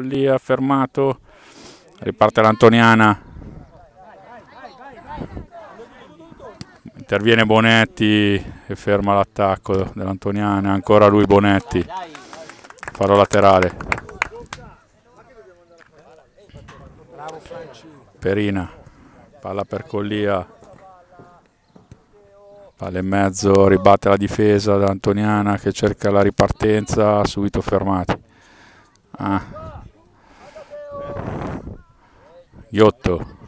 Collia fermato, riparte l'Antoniana. Interviene Bonetti e ferma l'attacco dell'Antoniana, ancora lui Bonetti, farò laterale. Perina, palla per Collia, palla in mezzo, ribatte la difesa da Antoniana che cerca la ripartenza, subito fermati. Ah. Ghiotto.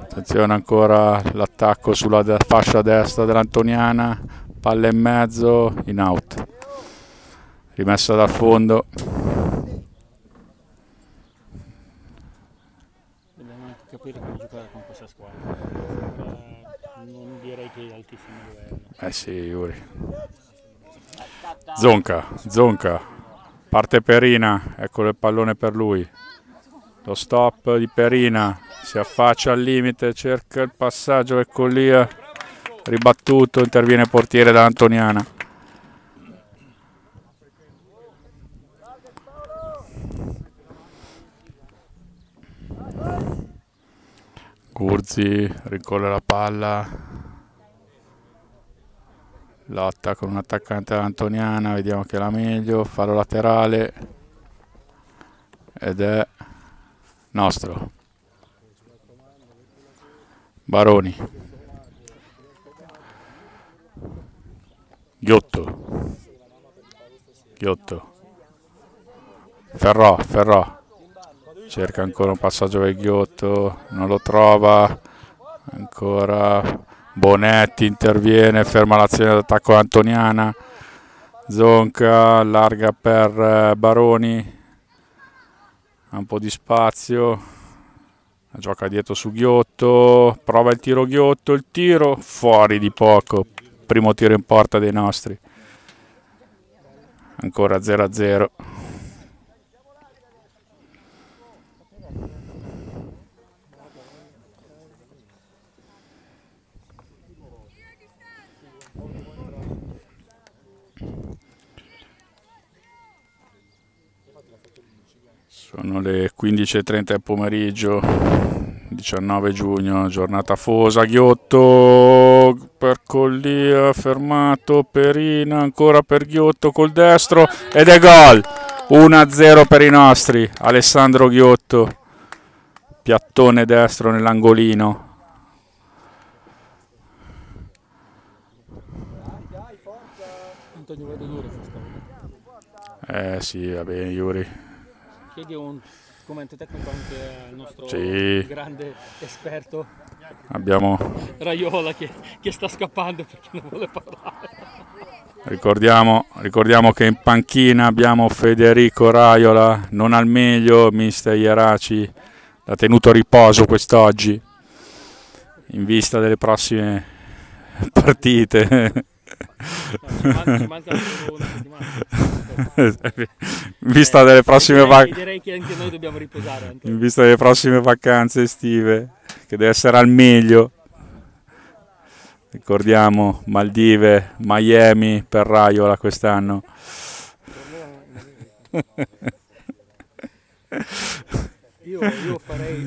Attenzione ancora l'attacco sulla de fascia destra dell'Antoniana, palla in mezzo, in out. Rimessa dal fondo. Dobbiamo anche capire come giocare con questa squadra. Eh, non direi che è altissimo livello. Eh sì, Yuri. Zonca, Zonca. Parte Perina, eccolo il pallone per lui. Lo stop di Perina, si affaccia al limite, cerca il passaggio, ecco lì, eh. ribattuto, interviene portiere da Antoniana. Gurzi ricorre la palla, lotta con un attaccante dell'Antoniana, vediamo che è la meglio, fallo laterale ed è nostro. Baroni. Ghiotto. Ghiotto. Ferrò, Ferrò. Cerca ancora un passaggio per Ghiotto, non lo trova. Ancora Bonetti interviene, ferma l'azione d'attacco Antoniana. Zonca allarga per eh, Baroni. Ha un po' di spazio. Gioca dietro su Ghiotto. Prova il tiro Ghiotto. Il tiro fuori di poco. Primo tiro in porta dei nostri. Ancora 0 Sono le 15.30 del pomeriggio, 19 giugno, giornata fosa, Ghiotto per Collia, fermato, Perina, ancora per Ghiotto col destro ed è gol! 1-0 per i nostri, Alessandro Ghiotto, piattone destro nell'angolino. Eh sì, va bene Yuri. Chiedi un commento tecnico anche al nostro Sì. grande esperto Abbiamo, Raiola che, che sta scappando perché non vuole parlare. ricordiamo, ricordiamo che in panchina abbiamo Federico Raiola, non al meglio, mister Ieraci, l'ha tenuto a riposo quest'oggi in vista delle prossime partite. No, ci manca, ci manca vista delle prossime vacanze. direi che anche noi dobbiamo riposare. Antonio. in vista delle prossime vacanze estive, che deve essere al meglio. Ricordiamo Maldive, Miami per Raiola quest'anno. Io, io farei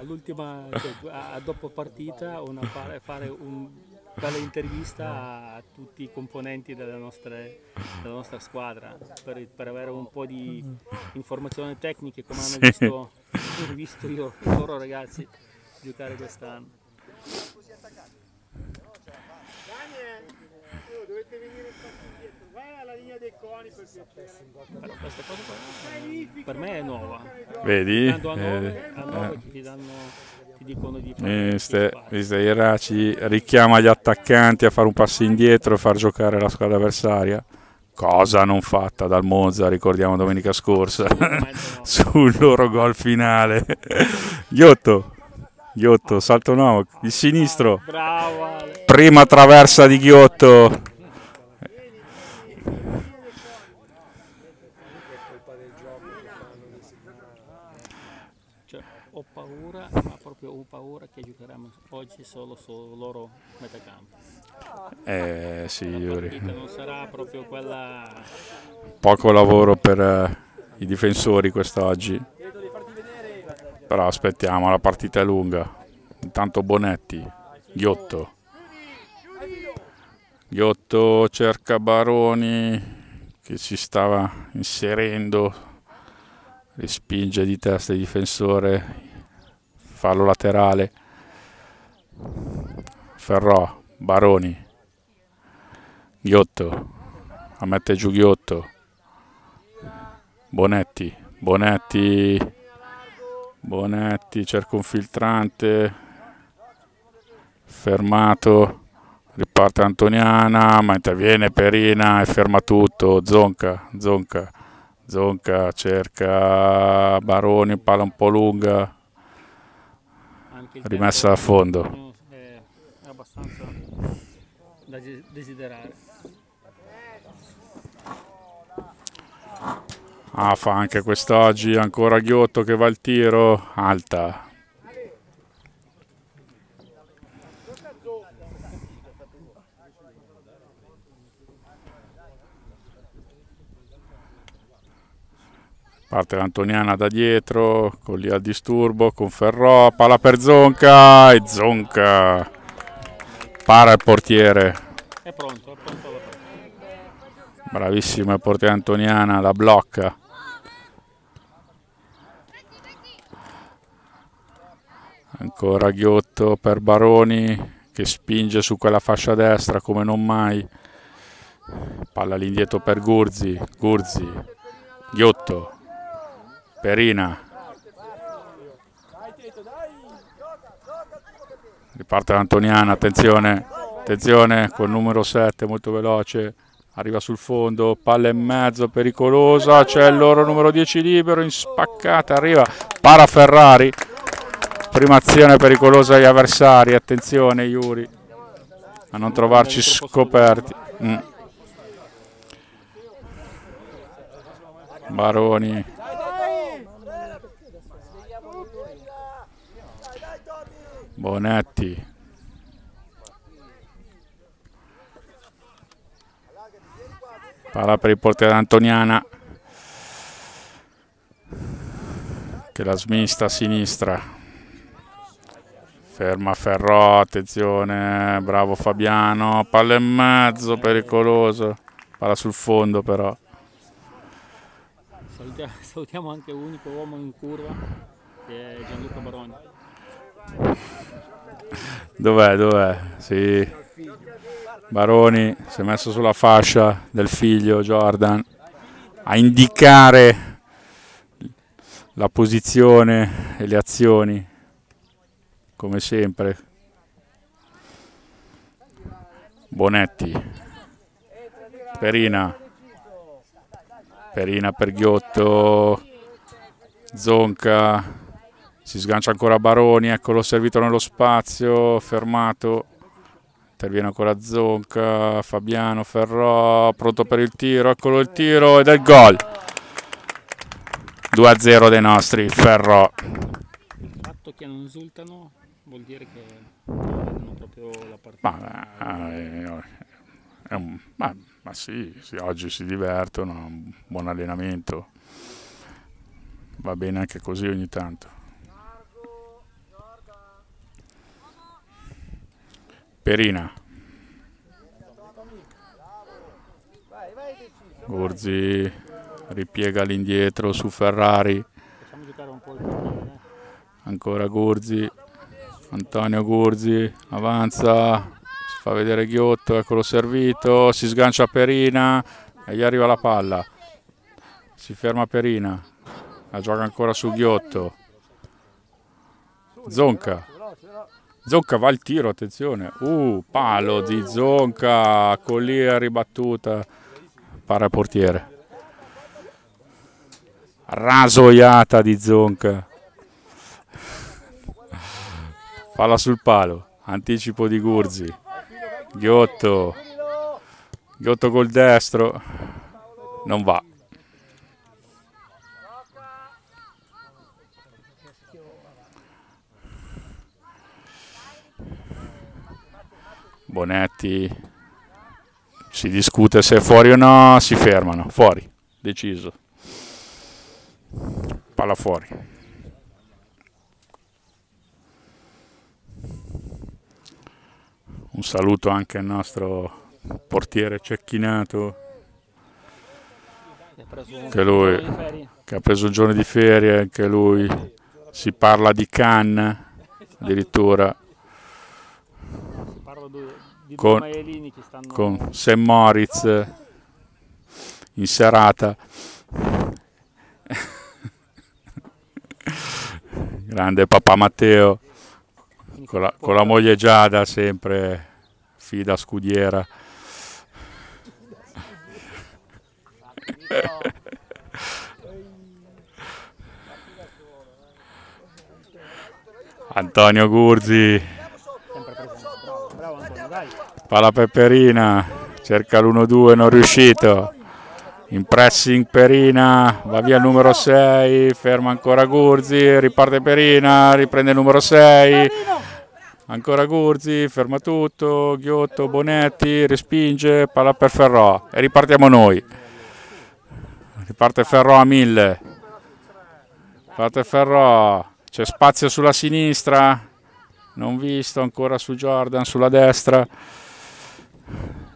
all'ultima, cioè, a, dopo partita una, fare, fare un bella intervista a tutti i componenti delle nostre- della nostra squadra per, per avere un po' di informazioni tecniche come hanno visto, visto io, loro ragazzi giocare quest'anno. Dovete venire un po' indietro, vai alla linea dei coni per piacere. Questa cosa qua per me è nuova. Vedi? Dando a 9, Eh, a 9 che ti, danno, ti dicono di fare Mister, più spazio. mister Iraci richiama gli attaccanti a fare un passo indietro e far giocare la squadra avversaria. Cosa non fatta dal Monza, ricordiamo domenica scorsa, sul loro gol finale. Ghiotto, Ghiotto, salto nuovo, il sinistro, prima traversa di Ghiotto. Cioè, ho paura, ma proprio ho paura che giocheremo oggi solo sul loro metacampo. Eh sì, Yuri. Non sarà proprio quella... Poco lavoro per eh, i difensori quest'oggi. Però aspettiamo, la partita è lunga. Intanto Bonetti, Ghiotto. Ghiotto cerca Baroni che si stava inserendo, respinge di testa il difensore, fallo laterale. Ferrò, Baroni, Ghiotto, ammette giù Ghiotto, Bonetti, Bonetti, Bonetti cerca un filtrante, fermato, riparte Antoniana, ma interviene Perina e ferma tutto, Zonca, Zonca, Zonca cerca Baroni, palla un po' lunga, rimessa a fondo. Da desiderare. Ah, fa anche quest'oggi, ancora Ghiotto che va al tiro, alta. Parte l'Antoniana da dietro, con lì al disturbo, con Ferrò, palla per Zonca e Zonca para il portiere. È pronto, è pronto alla Bravissimo il portiere Antoniana, la blocca. Ancora Ghiotto per Baroni che spinge su quella fascia destra come non mai. Palla all'indietro per Gurzi, Gurzi, Ghiotto, Perina. Riparte l'Antoniana, attenzione, attenzione col numero 7 molto veloce. Arriva sul fondo, palla in mezzo, pericolosa, c'è il loro numero 10 libero, in spaccata, arriva, para Ferrari. Prima azione pericolosa agli avversari, attenzione Iuri a non trovarci scoperti. Mm. Baroni. Bonetti. Palla per il portiere Antoniana che la smista a sinistra ferma Ferrò, attenzione, bravo Fabiano, palla in mezzo, pericoloso, palla sul fondo però. Salutiamo anche l'unico uomo in curva, che è Gianluca Baroni. Dov'è, dov'è? Sì. Baroni si è messo sulla fascia del figlio Jordan a indicare la posizione e le azioni come sempre. Bonetti. Perina. Perina per Ghiotto. Zonca. Si sgancia ancora Baroni, eccolo servito nello spazio, fermato. Interviene ancora Zonca, Fabiano Ferrò, pronto per il tiro, eccolo il tiro ed è il gol. 2-0 dei nostri, Ferrò. Il fatto che non risultano vuol dire che non proprio la partita. Ma, eh, un, ma, ma sì, sì, oggi si divertono, un buon allenamento. Va bene anche così ogni tanto. Perina. Urzi ripiega all'indietro su Ferrari. Ancora Gurzi. Antonio Gurzi avanza, si fa vedere Ghiotto, eccolo servito, si sgancia Perina e gli arriva la palla. Si ferma Perina, la gioca ancora su Ghiotto. Zonca. Zonca va al tiro, attenzione. Uh, palo di Zonca, collia ribattuta, para portiere. Rasoiata di Zonca. Palla sul palo, anticipo di Gurzi. Ghiotto. Ghiotto col destro. Non va. Bonetti, si discute se è fuori o no, si fermano, fuori, deciso. Palla fuori. Un saluto anche al nostro portiere cecchinato Che lui- che ha preso il giorno di ferie, anche lui si parla di Cannes addirittura Con- con St. Moritz in serata. Grande papà Matteo con la, con la moglie Giada sempre fida scudiera. Antonio Gurzi sempre presenti. Bravo, bravo Antonio, dai. Palla per Perina, cerca l'1-2, non riuscito. In pressing Perina, va via il numero 6, ferma ancora Gurzi, riparte Perina, riprende il numero 6. Ancora Gurzi, ferma tutto, Ghiotto, Bonetti, respinge, palla per Ferrò e ripartiamo noi. Riparte Ferrò a 1000. Parte Ferrò, c'è spazio sulla sinistra, non visto ancora su Jordan, sulla destra.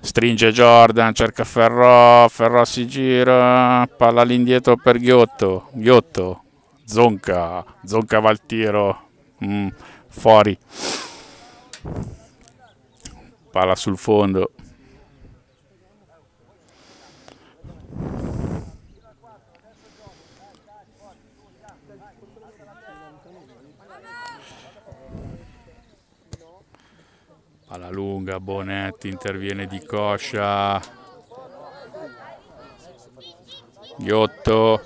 Stringe Jordan, cerca Ferrò, Ferrò si gira, palla all'indietro per Ghiotto, Ghiotto, Zonca, Zonca va al tiro, Mm, fuori. Palla sul fondo. Palla lunga, Bonetti interviene di coscia. Ghiotto.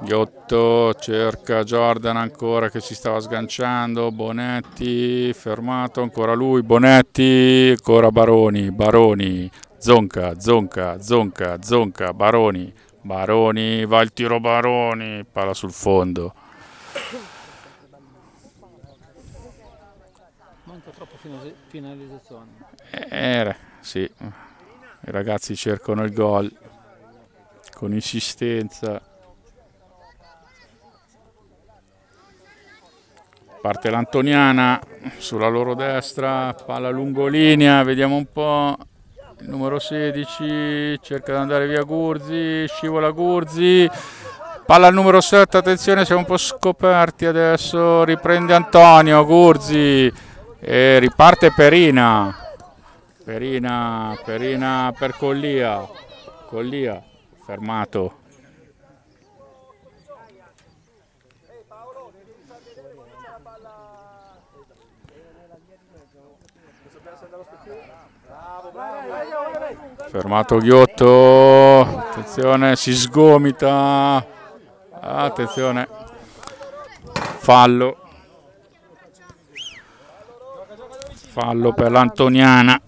Ghiotto cerca Jordan ancora che si stava sganciando. Bonetti fermato ancora lui. Bonetti ancora Baroni. Baroni. Zonca, Zonca, Zonca, Zonca. Baroni. Baroni va il tiro Baroni. Palla sul fondo. Finalizzazione. Eh, sì, i ragazzi cercano il gol con insistenza. Parte l'Antoniana sulla loro destra, palla lungolinea, vediamo un po'. Il numero 16 cerca di andare via Gurzi, scivola Gurzi. Palla al numero 7, attenzione, siamo un po' scoperti adesso. Riprende Antonio Gurzi e riparte Perina. Perina, Perina per Collia. Collia, fermato. Fermato Ghiotto. Attenzione, si sgomita. Attenzione. Fallo. Fallo per l'Antoniana.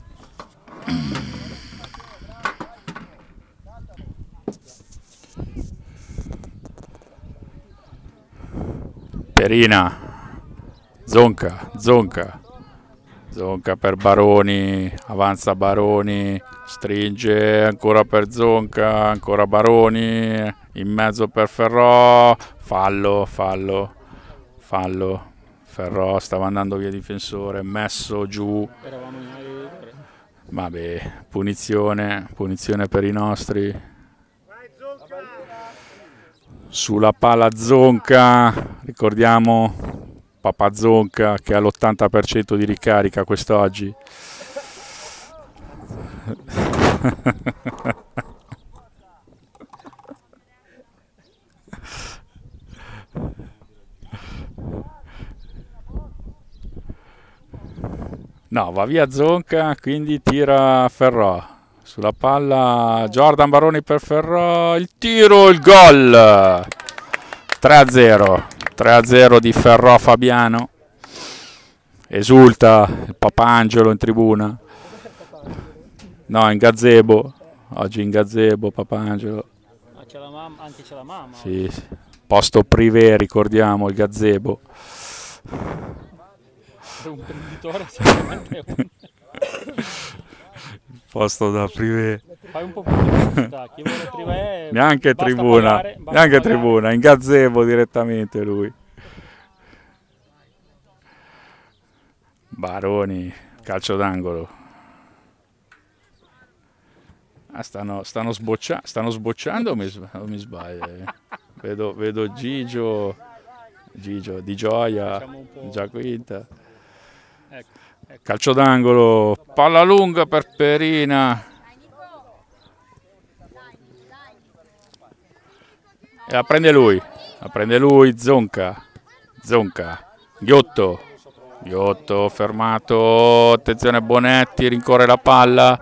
Perina. Zonca, Zonca. Zonca per Baroni, avanza Baroni, stringe ancora per Zonca, ancora Baroni, in mezzo per Ferrò, fallo, fallo, fallo. Ferrò stava andando via difensore, messo giù, vabbè, punizione, punizione per i nostri. Sulla pala Zonca, ricordiamo Papà Zonca che ha l'80% di ricarica quest'oggi. No, va via Zonca, quindi tira Ferrò. Sulla palla Jordan Baroni per Ferrò, il tiro, il gol! 3-0, 3-0 di Ferrò Fabiano. Esulta il Papangelo in tribuna. No, in gazebo. Oggi in gazebo Papangelo. Ah, c'è la mamma, anche c'è la mamma. Sì, sì. Posto privé, ricordiamo, il gazebo. Per un imprenditore sicuramente un- Posto da privé. Fai un po' più di chi vuole privé Neanche basta tribuna, pagare- neanche pagare. tribuna, in gazebo direttamente lui. Baroni, calcio d'angolo. Ah, stanno, stanno, sboccia- stanno sbocciando o mi, sb- o mi sbaglio? eh? Vedo, vedo Gigio, Gigio di gioia, già quinta. Ecco. Calcio d'angolo, palla lunga per Perina. E la prende lui, la prende lui, Zonca, Zonca, Ghiotto, Ghiotto fermato, attenzione Bonetti, rincorre la palla,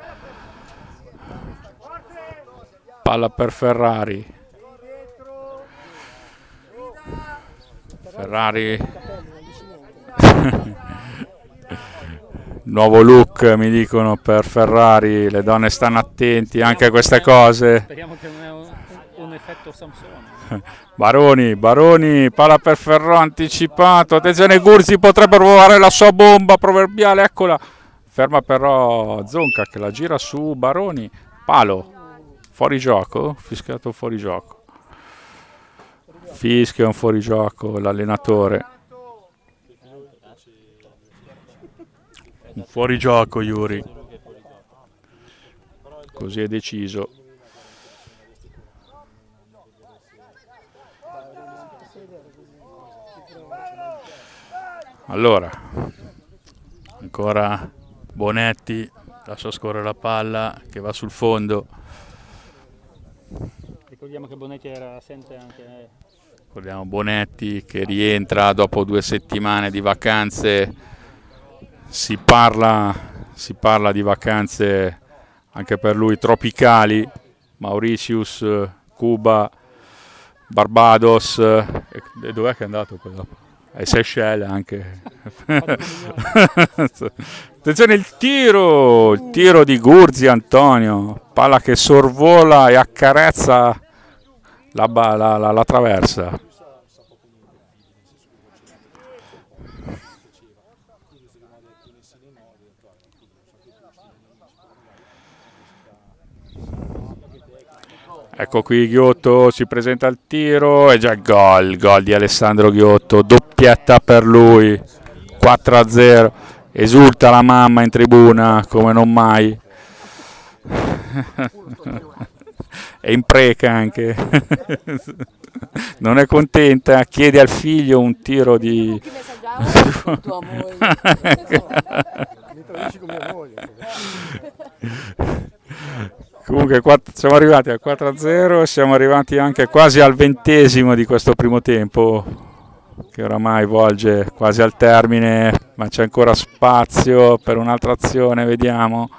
palla per Ferrari. Ferrari Nuovo look mi dicono per Ferrari, le donne stanno attenti anche a queste cose. Speriamo che non è un, un effetto Samsone. Baroni, Baroni, palla per Ferro anticipato, attenzione Gurzi potrebbe provare la sua bomba proverbiale, eccola. Ferma però Zonca che la gira su Baroni, palo, fuori gioco, fischiato fuori gioco. Fischia un fuorigioco l'allenatore. Un fuorigioco Yuri. Così è deciso. Allora, ancora Bonetti, lascia scorrere la palla che va sul fondo. Ricordiamo che Bonetti era assente anche Ricordiamo Bonetti che rientra dopo due settimane di vacanze. Si parla, si parla di vacanze anche per lui tropicali. Mauritius, Cuba, Barbados. E e dov'è che è andato dopo? E Seychelles anche. Attenzione il tiro, il tiro di Gurzi Antonio, palla che sorvola e accarezza la, la- la- la traversa. Ecco qui Ghiotto si presenta al tiro e già il gol, gol di Alessandro Ghiotto, doppietta per lui, 4-0, esulta la mamma in tribuna come non mai. e impreca anche. non è contenta, chiede al figlio un tiro di... Chi messaggiava? Tua moglie. Mi tradisci con mia moglie. Comunque siamo arrivati al 4-0 e siamo arrivati anche quasi al ventesimo di questo primo tempo che oramai volge quasi al termine, ma c'è ancora spazio per un'altra azione, vediamo.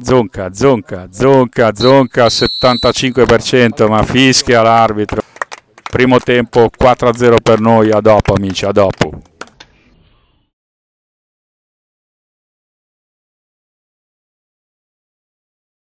Zonca, zonca, zonca, zonca, 75%, ma fischia l'arbitro. Primo tempo 4-0 per noi, a dopo amici, a dopo.